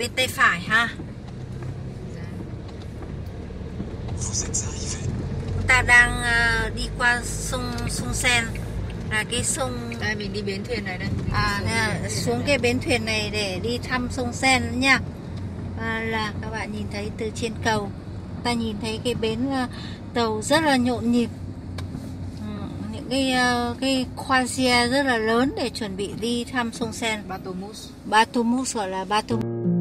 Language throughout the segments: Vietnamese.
Bên tay phải ha. Chúng ta đang ờ, đi qua sông sông Sen. Là cái sông đây mình đi bến thuyền này đây. À là xuống cái bến thuyền này để đi thăm sông Sen nha. Và là các bạn nhìn thấy từ trên cầu. Ta nhìn thấy cái bến ờ, tàu rất là nhộn nhịp. Ừ, những cái ờ, cái khoa xe rất là lớn để chuẩn bị đi thăm sông Sen. Batomus Batumus gọi là Batumus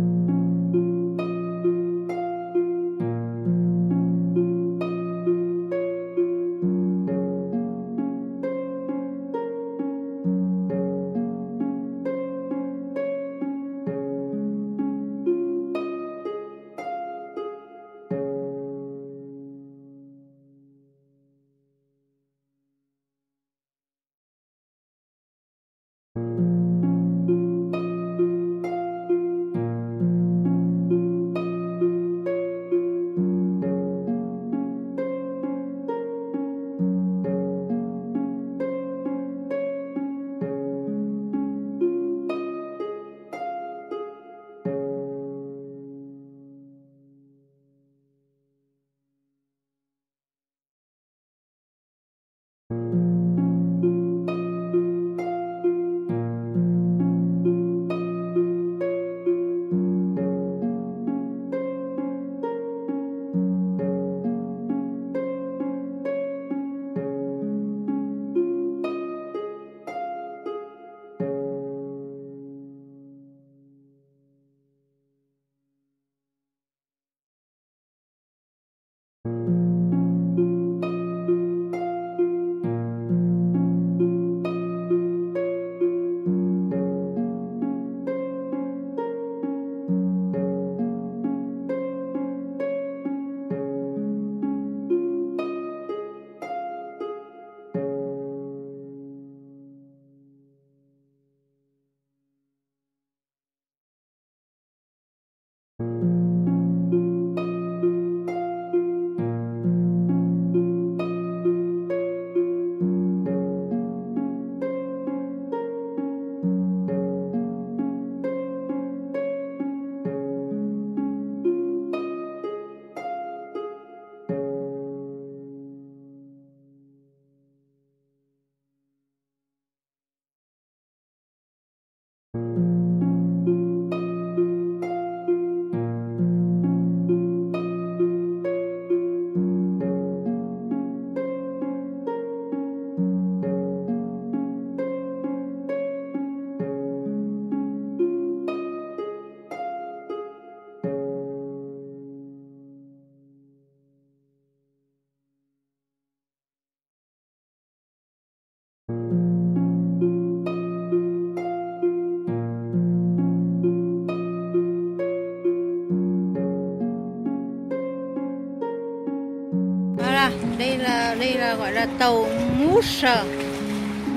là tàu Musser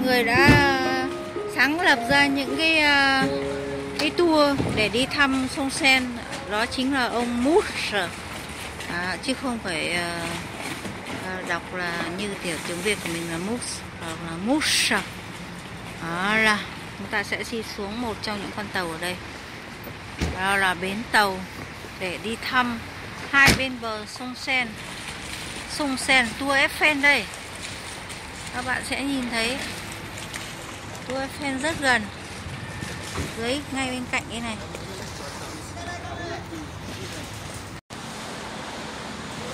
người đã sáng lập ra những cái à, cái tour để đi thăm sông Sen. Đó chính là ông Musser à, chứ không phải à, à, đọc là như tiểu tiếng Việt của mình là Mus hoặc là Musser đó là chúng ta sẽ đi xuống một trong những con tàu ở đây. Đó là bến tàu để đi thăm hai bên bờ sông Sen. Sông Sen Tour Eiffel đây các bạn sẽ nhìn thấy Tour Eiffel rất gần dưới ngay bên cạnh cái này.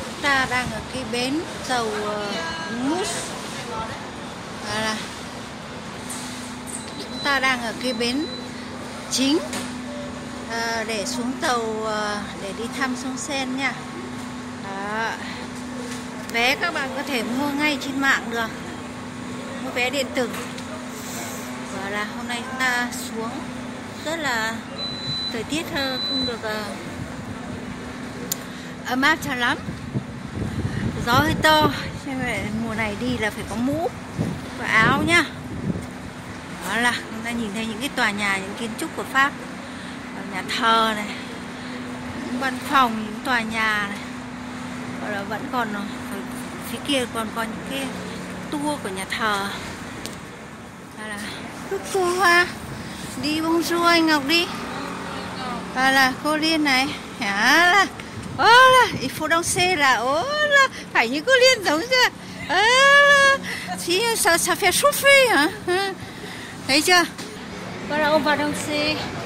Chúng ta đang ở cái bến tàu ờ, Mus là chúng ta đang ở cái bến chính à, để xuống tàu à, để đi thăm sông Sen nha. Đó. vé các bạn có thể mua ngay trên mạng được mua vé điện tử. Và là hôm nay chúng ta xuống rất là thời tiết ờ, không được ờ, ấm áp cho lắm. Gió hơi to, cho nên mùa này đi là phải có mũ và áo nhá. Đó là chúng ta nhìn thấy những cái tòa nhà, những kiến trúc của Pháp nhà thờ này, những văn phòng, những tòa nhà này. Và là vẫn còn ờ, phía kia còn có những cái tour của nhà thờ Đây là Coucou Hoa Đi bonjour anh Ngọc đi Voilà, cô Liên này. Hả là. Ô là, il faut danser là. Ô là, phải như cô Liên giống chưa? À, thì ça, ça fait chauffer hả? Thấy chưa? Voilà, on va danser. các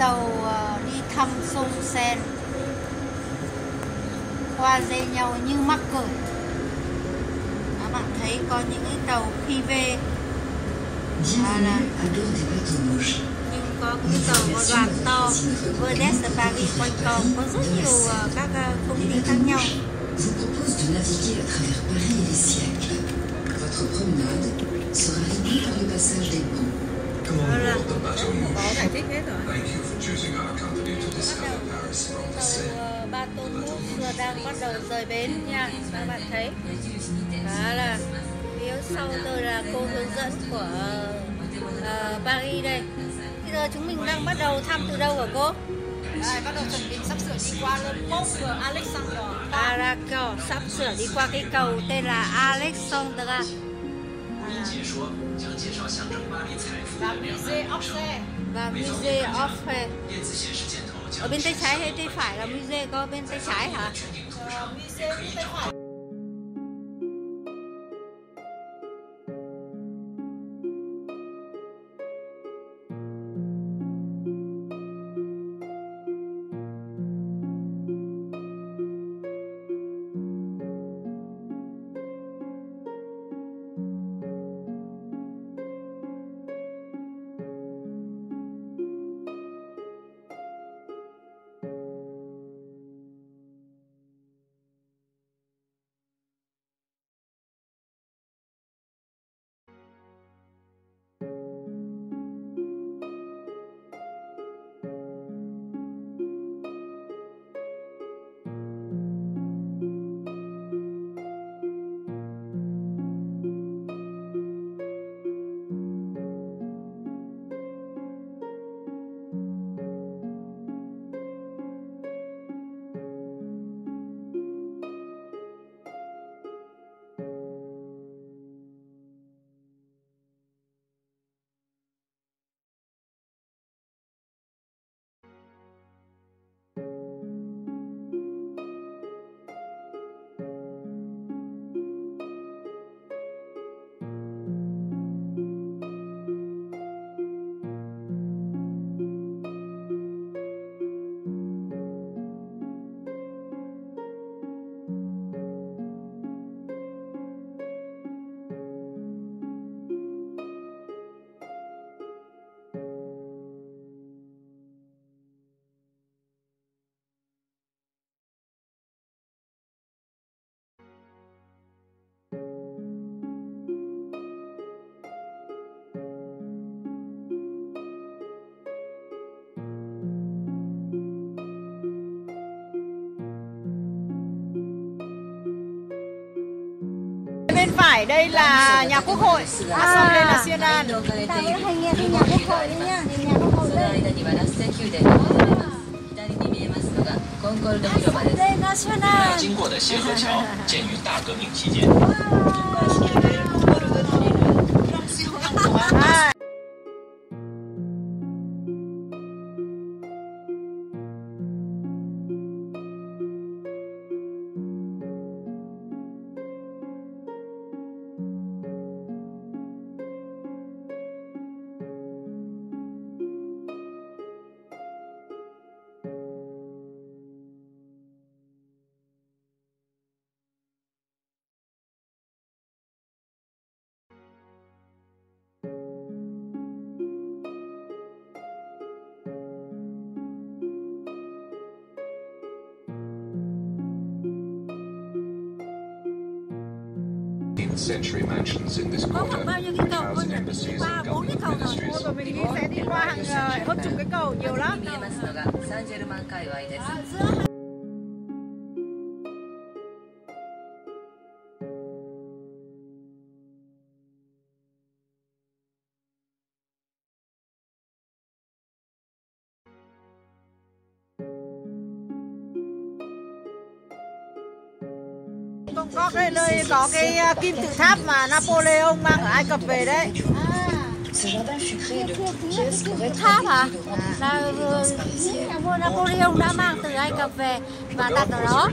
tàu ờ, đi thăm sông Sen qua dây nhau như mắc cười các bạn thấy có những cái tàu khi về Bienvenue à bord des bateaux mouches. nhưng có cái tàu có đoàn to Verdes Paris quanh co có rất nhiều ờ, các ờ, công ty khác nhau vous propose de naviguer à travers Paris et les siècles. Votre promenade sera rythmée par le passage des ponts. Voilà. Hết rồi. Thank you choosing our company to discover Paris from the tàu sea. ờ, ba tôn mút đang bắt đầu rời bến nha các bạn thấy đó là phía sau tôi là cô hướng dẫn của ờ, Paris đây bây giờ chúng mình đang bắt đầu thăm từ đâu hả cô Đây, bắt đầu chuẩn bị sắp sửa đi qua Le Pont của Alexandre. Aracao sắp sửa đi qua cái cầu tên là Alexandra Và Musée Orsay và Musée Orsay ở bên tay trái hay tay phải là Musée có bên tay trái hả Ờ, Musée bên tay phải. đây là nhà quốc hội Assembly à. Nacional Tao vẫn hay nghe cái nhà quốc hội đấy nhá Nhà quốc hội đấy Assembly Nacional 经过的协和桥建于大革命期间。actions in this quarter, which housing embassies and government ministries. Đi sẽ đi qua hàng hết chục cái cầu nhiều lắm. Có cái nơi có cái à, kim tự tháp mà Napoleon mang ở Ai Cập về đấy. À. Tháp hả? À? Là ừ, Napoleon đã mang từ Ai Cập về và đặt ở đó.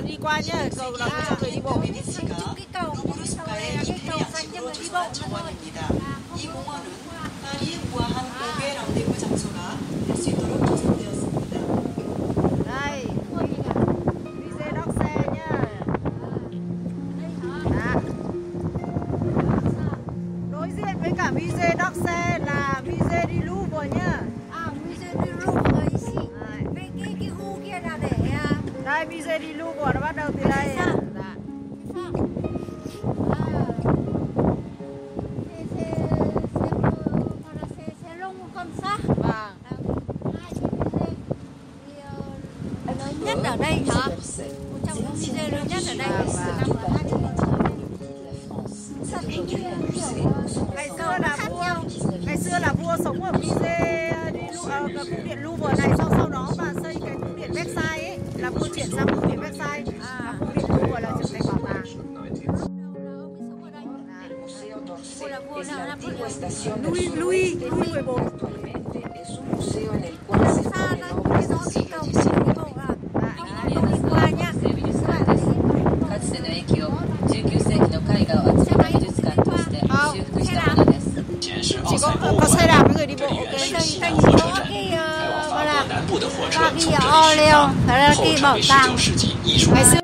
đi qua nhá cầu là cho người đi bộ cái cầu cái cầu xanh cho người đi bộ mà thôi 啊好的好的好的好的好 I se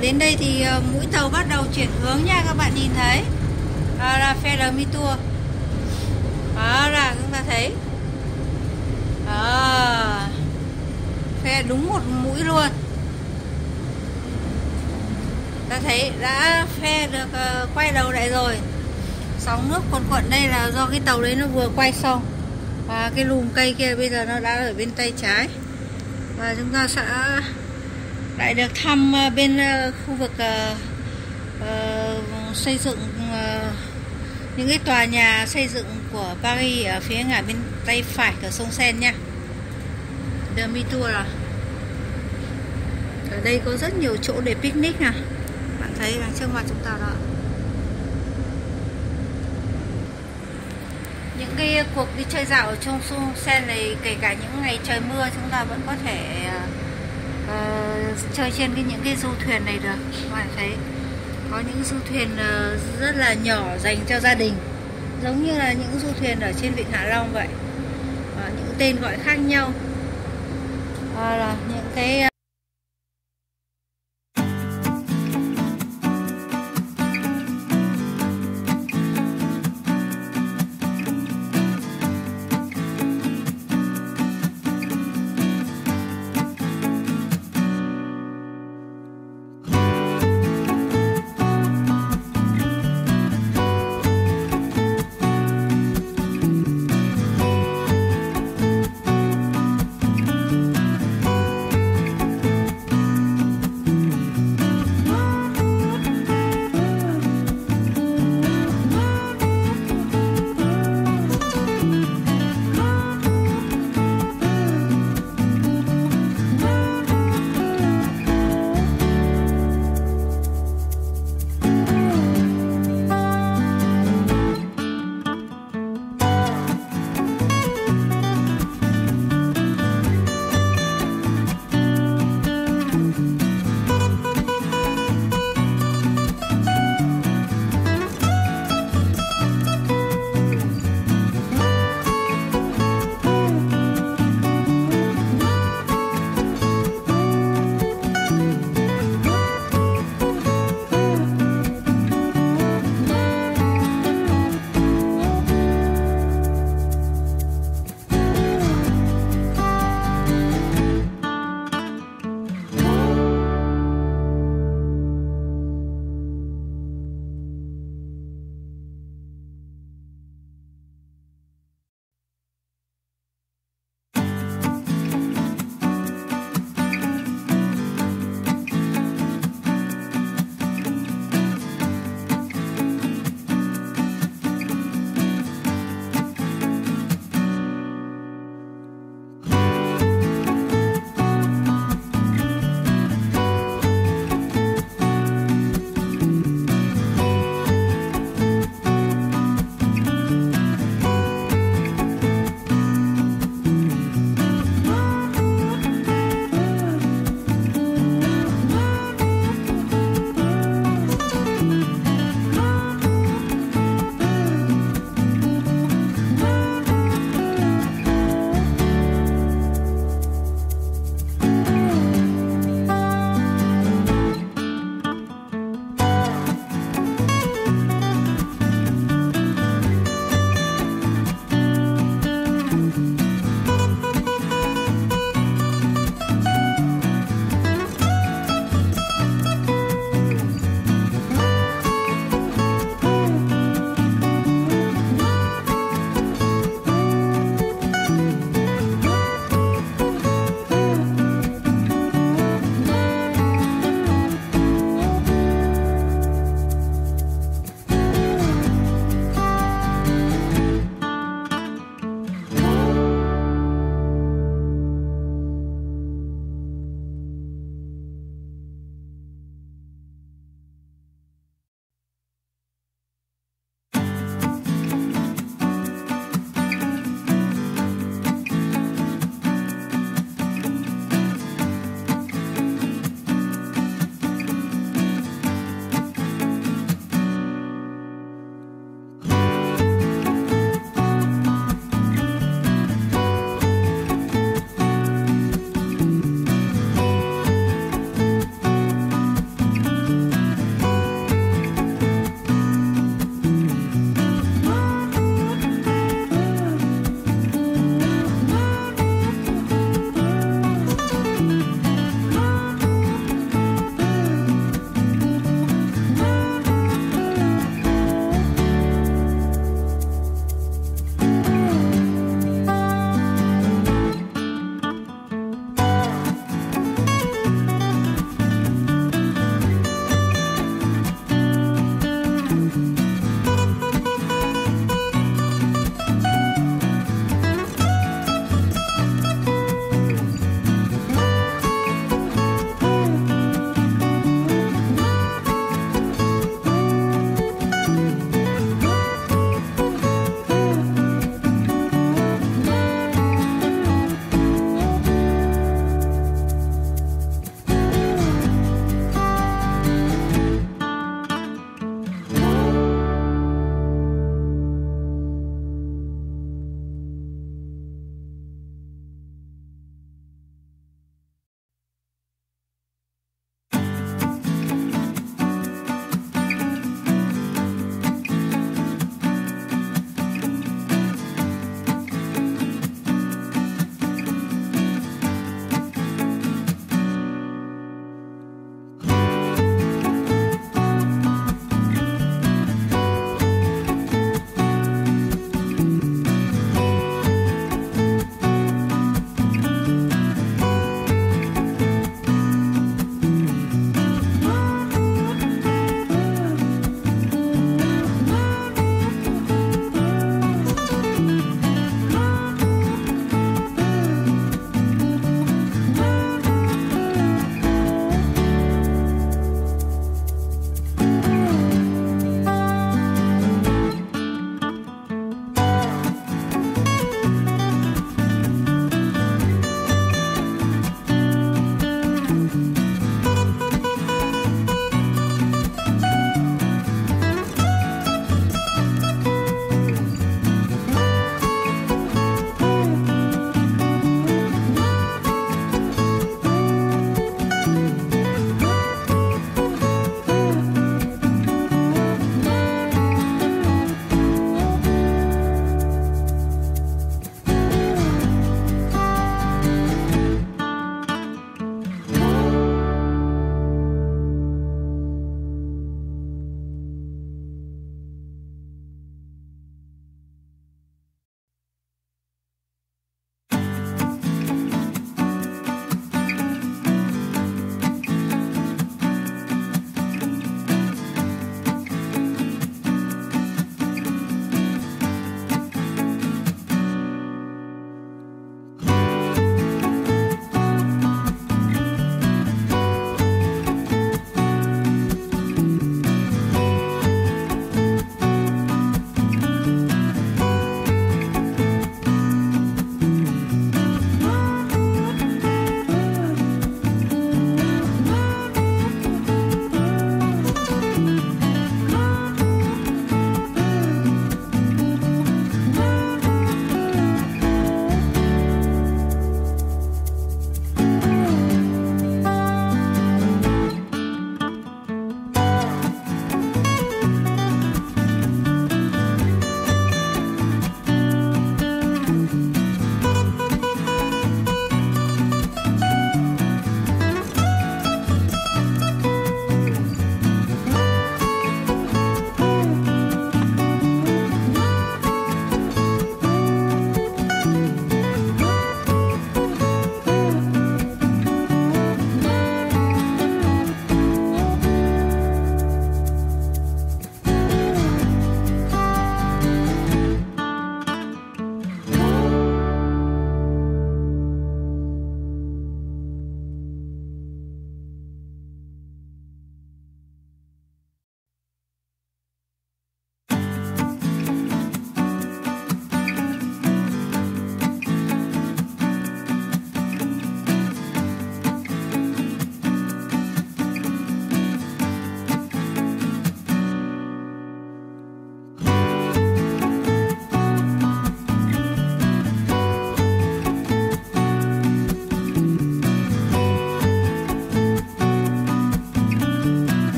Đến đây thì ờ, mũi tàu bắt đầu chuyển hướng nha, các bạn nhìn thấy. Đó là phe Mi Tour. Đó là chúng ta thấy. Đó. phe đúng một mũi luôn. Ta thấy đã phe được ờ, quay đầu lại rồi. Sóng nước cuồn cuộn đây là do cái tàu đấy nó vừa quay xong. Và cái lùm cây kia bây giờ nó đã ở bên tay trái. Và chúng ta sẽ lại được thăm ờ, bên ờ, khu vực ờ, xây dựng những cái tòa nhà xây dựng của Paris ở phía ngả bên tay phải của sông Sen nha. Demi Tour à. ở đây có rất nhiều chỗ để picnic nè. Bạn thấy là trước mặt chúng ta đó. Những cái cuộc đi chơi dạo ở trong sông Sen này kể cả những ngày trời mưa chúng ta vẫn có thể uh, chơi trên cái những cái du thuyền này được. Các bạn thấy có những du thuyền ờ, rất là nhỏ dành cho gia đình giống như là những du thuyền ở trên vịnh Hạ Long vậy. À, những tên gọi khác nhau. À, là những cái